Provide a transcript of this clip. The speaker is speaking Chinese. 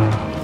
啊。